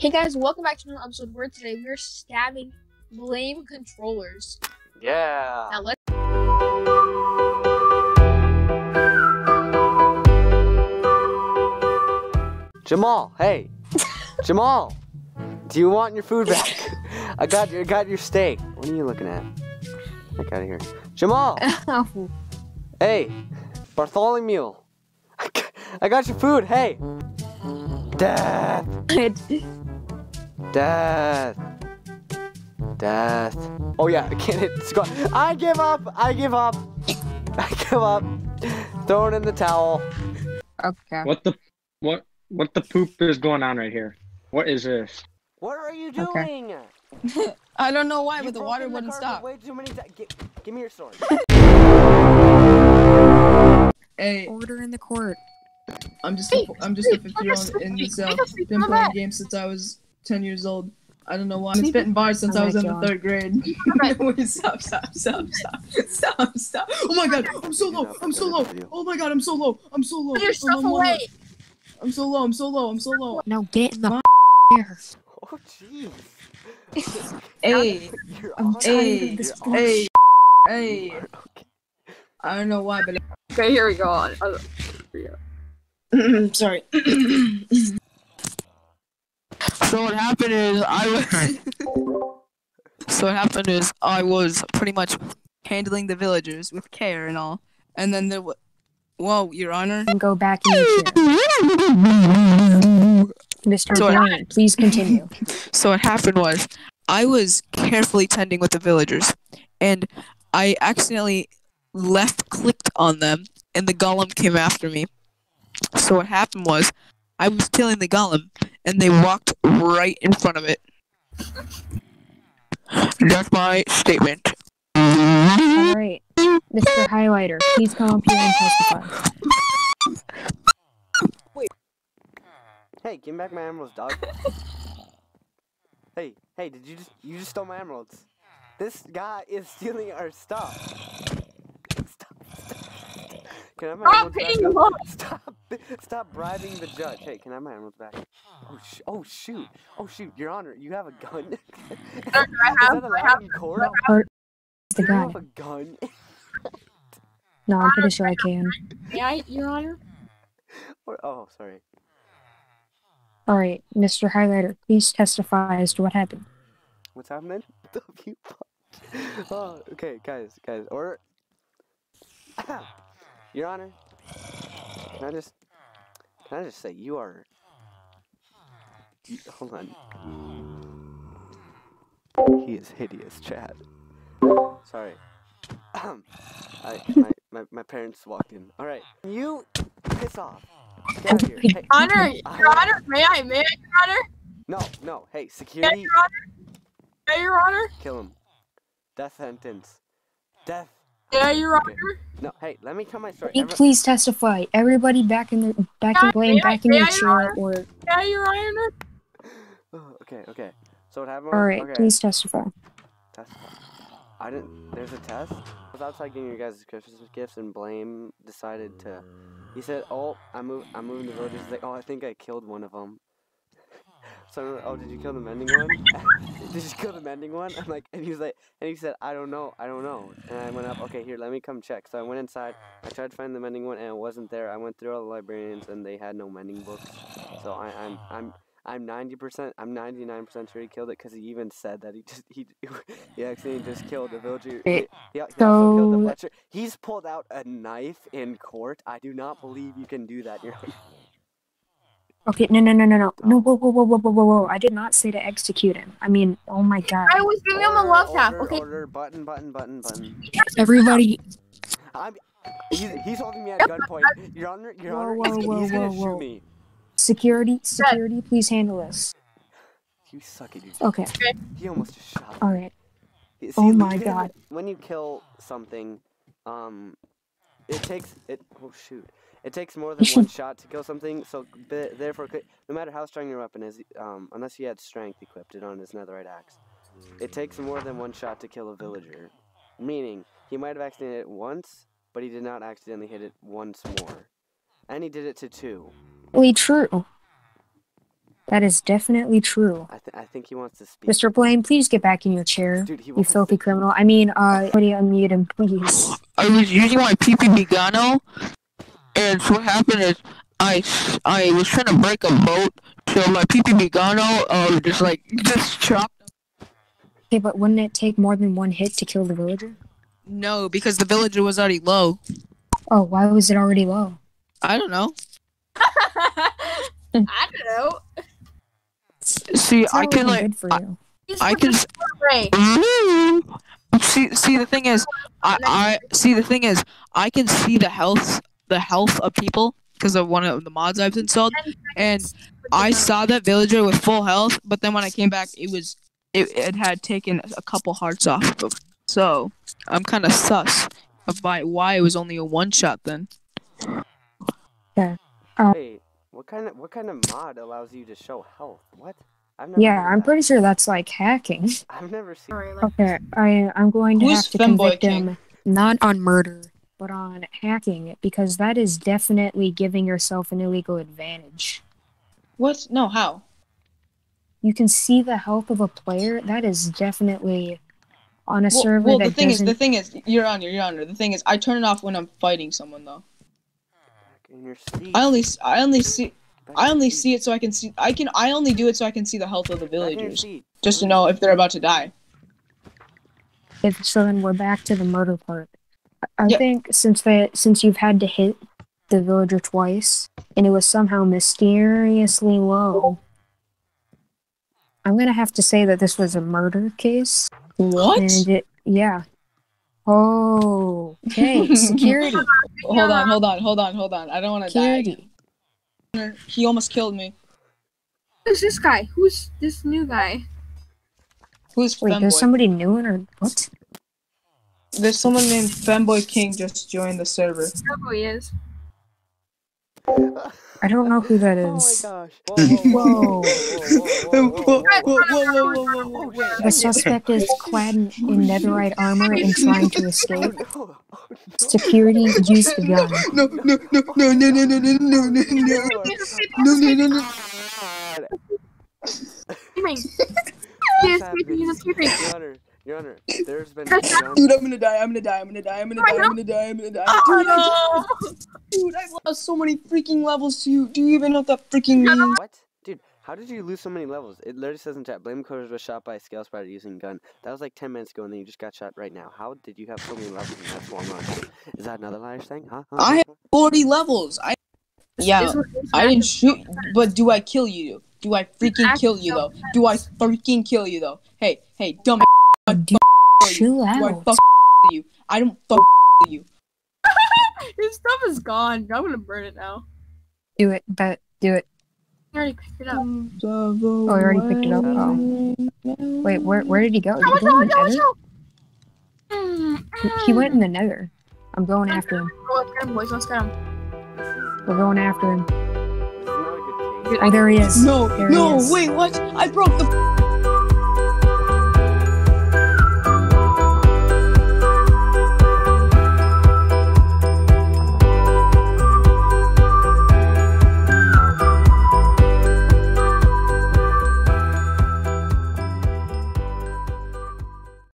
Hey guys, welcome back to another episode where today we're stabbing blame controllers. Yeah. Now let's Jamal, hey. Jamal, do you want your food back? I got your got your steak. What are you looking at? Get out of here. Jamal, hey. Bartholomew. I got- your food. Hey. Death. Death. Death. Oh yeah, I can't hit squad. I give up. I give up. I give up. Throw it in the towel. Okay. What the what what the poop is going on right here? What is this? What are you Okay. doing? I don't know why, You but the water in wouldn't stop. Way too many times. Give, give me your sword. Hey, Order in the court. I'm just a, I'm just a 50 year old in this uh, been playing games since I was 10 years old. I don't know why. I've been spitting bars since Oh I was my in the third grade. Wait, stop, stop, stop, stop, stop, stop. Oh my god, I'm so low, I'm so low. Oh my god, I'm so low, I'm so low. put I'm yourself on away. heart. I'm so low, I'm so low, I'm so low. Now get in the air. Oh jeez. Hey, I'm hey, of this You're on- hey, hey. Okay. I don't know why, but Okay, here we go. Uh, sorry. so what happened is I was. so what happened is I was pretty much handling the villagers with care and all, and then there was. Whoa, Your Honor. And go back in. Mr. So- Blaine, please continue. So what happened was I was carefully tending with the villagers, and I accidentally left clicked on them, and the golem came after me. So what happened was I was killing the golem, and they walked right in front of it. That's my statement. All right. Mr. Highlighter, please come up here and testify. Wait. Hey, give me back my emeralds, dog. hey, hey, did you just you just stole my emeralds? This guy is stealing our stuff. Stop. stop. Can I have my Stop emeralds back? Stop. Stop bribing the judge. Hey, can I have my emeralds back? Oh sh- oh shoot. Oh, oh shoot, Your Honor, you have a gun. Oh. I have- I allowed have- in court? The guy. a gun. No, I'm pretty sure I can. May I, Your Honor? Or- oh, sorry. All right, Mr. Highlighter, please testify as to what happened. What's happening? W Oh, okay, guys, guys, or Your Honor, can I just can I just say you are you, hold on. Mm. He is hideous, Chad. Sorry. I my, my my parents walked in. All right, you piss off. Get out of here. Hey, Honor, I- Your Honor, may I, may I, Your Honor? no, no. Hey, Yeah, security, Your Honor? Yeah, Your Honor? kill him. Death sentence. Death. Yeah, Your Okay. Honor? No, hey, let me tell my story. Hey, Every- please testify. Everybody back in the back in Blaine, back in your chair, or Yeah, Your Honor? Oh, okay, okay. So what happened? all was- right, okay. please testify. Test. I didn't. There's a test. I was outside getting your guys' Christmas gifts, and Blame decided to. He said, "Oh, I moved. I'm moving the villagers." He's like, "Oh, I think I killed one of them." So, oh, did you kill the mending one? did you kill the mending one? I'm like, and he was like, and he said, I don't know, I don't know. And I went up, okay, here, let me come check. So I went inside, I tried to find the mending one, and it wasn't there. I went through all the librarians, and they had no mending books. So I, I'm, I'm, I'm 90%, I'm 99% sure he killed it because he even said that he just, he, he actually just killed a villager. He, Wait, he, he also killed the so- butcher. He's pulled out a knife in court. I do not believe you can do that. You're Okay, no, no, no, no, no, no, whoa, whoa, whoa, whoa, whoa, whoa, whoa! I did not say to execute him. I mean, oh my god! I was giving him a love tap, okay? Order, button, button, button, button. Everybody, I'm, he's, he's holding me at gunpoint. Your Honor, Your Whoa, Honor, whoa, he's, whoa, he's gonna whoa, shoot me. Security, security, please handle this. You sucky, dude. Okay, He almost just shot all right. See, Oh my legitimate- God. When you kill something, um, it takes it. Oh shoot! It takes more than one shot to kill something. So th- therefore, no matter how strong your weapon is, um, unless you had strength equipped it on his netherite axe, it takes more than one shot to kill a villager. Meaning, he might have accidentally hit it once, but he did not accidentally hit it once more, and he did it to two. Wait, true. That is definitely true. I, th- I think he wants to speak. Mr. Blaine, please get back in your chair. Dude, You filthy to- criminal. I mean, uh, somebody unmute him, please. I was using my PPB Gano, and so what happened is I, I was trying to break a boat, so my PPB Gano uh, just like just chopped. Okay, but wouldn't it take more than one hit to kill the villager? No, because the villager was already low. Oh, why was it already low? I don't know. I don't know. See, I can looking like good for I- you. He's I can the mm-hmm. see see the thing is I I see the thing is I can see the health the health of people because of one of the mods I've installed. And I saw that villager with full health but then when I came back it was it, it had taken a couple hearts off of him. so I'm kind of sus about why it was only a one shot then. Um, Wait, what kind of what kind of mod allows you to show health? What? I've never Yeah, I'm that. pretty sure that's like hacking. I've never seen. Okay, I I'm going to Who's have to convict King? him not on murder, but on hacking because that is definitely giving yourself an illegal advantage. what no how You can see the health of a player. That is definitely on a well, server well that the thing doesn't. is the thing is you're on you're on the thing is I turn it off when I'm fighting someone though Back in your seat. I only s- I only see I only seat. see it so I can see. I can. I only do it so I can see the health of the Back in your villagers, just to know if they're about to die. If so, then we're back to the murder part. I- I Yep. think since they since you've had to hit the villager twice and it was somehow mysteriously low, I'm gonna have to say that this was a murder case. What? And it, yeah. Oh, okay. Security. Hold on, hold on, hold on, hold on. I don't want to die. Security. He almost killed me. Who's this guy? Who's this new guy? Who's Wait, there's somebody new in or what? There's someone named Femboy King just joined the server. I don't know who he is. I don't know who that Oh my is. gosh. Whoa. Whoa. whoa, whoa, whoa, whoa, whoa, whoa. The suspect is clad in, in netherite armor and trying to escape. Oh, no. Security used the gun. No, no, no, no, no, no, no, no, no, no, no, no, no, no, no. Escaping. He's What's escaping. He's escaping. Your Honor, Your Honor, there's been gun Dude, I'm gonna die. I'm gonna die. I'm gonna die. I'm gonna die. I'm gonna die. I'm gonna die. Dude, I just- dude, I've lost so many freaking levels to you. Do you even know what that freaking means? What? Dude, how did you lose so many levels? It literally says in chat, Blame Coders was shot by a scale spider using gun. That was like 10 minutes ago and then you just got shot right now. How did you have so many levels in that small amount of time? Is that another liar's thing? Huh? huh? I have 40 levels. I yeah. This was- this I didn't shoot, but do I kill you? Do I freaking kill you though? Do I freaking kill you though? Hey, hey, dumb. I Dude, fuck you. chill Do I out. fuck you? I don't fuck you. His stuff is gone. I'm gonna burn it now. Do it, but do it. He already picked it up. Oh, I already picked it up? Oh. Wait, where where did he go? Did he go in the nether? out, out. He- He went in the nether. I'm going after him. Go, let's him, boys. Let's get him. We're going after him. this is not a good case. Oh, there he is. No, There he no, is. wait, what? I broke the